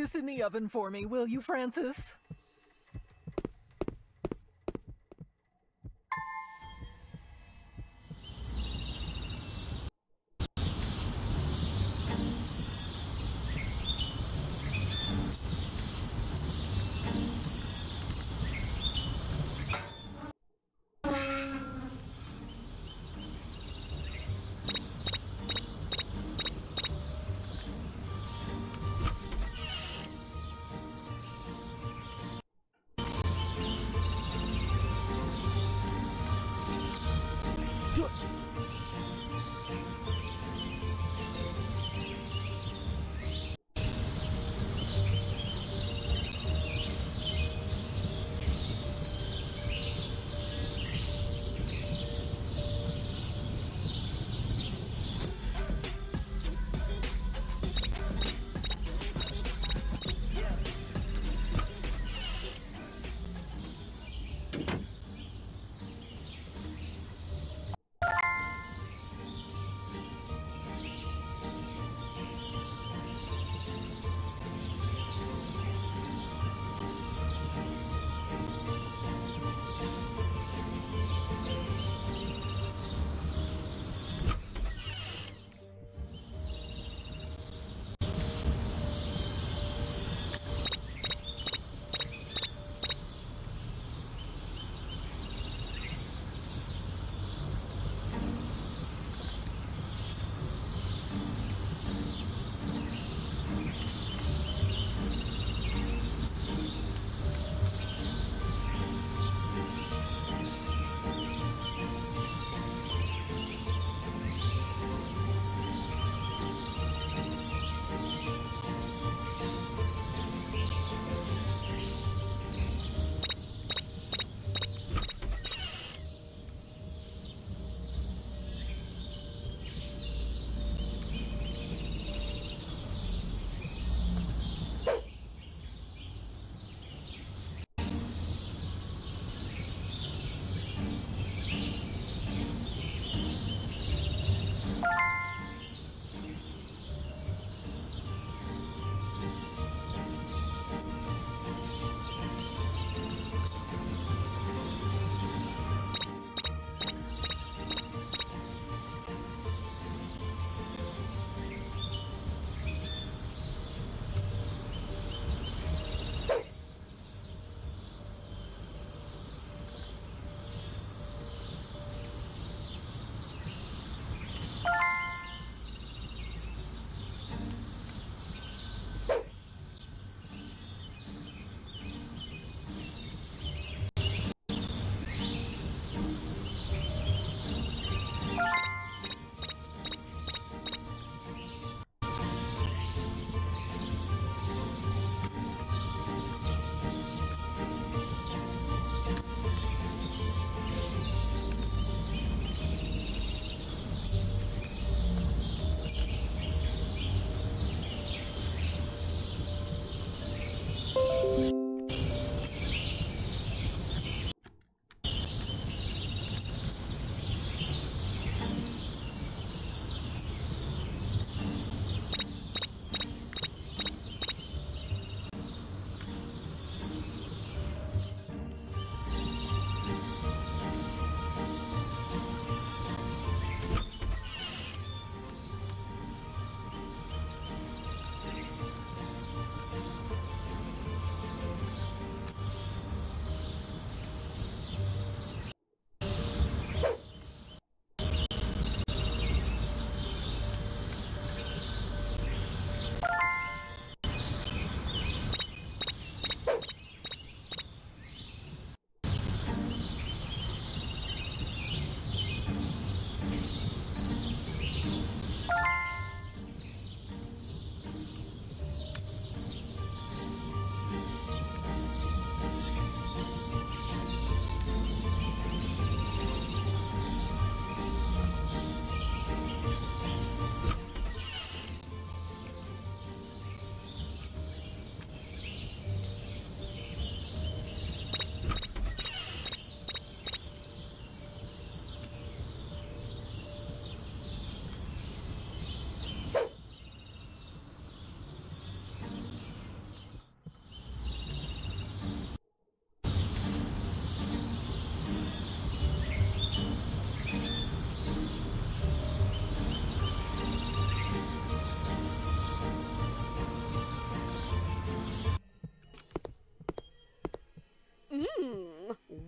this in the oven for me, will you, Francis?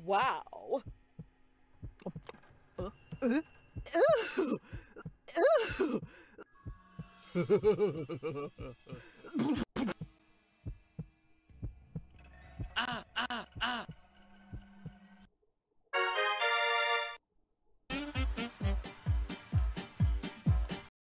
Wow. ah, ah, ah.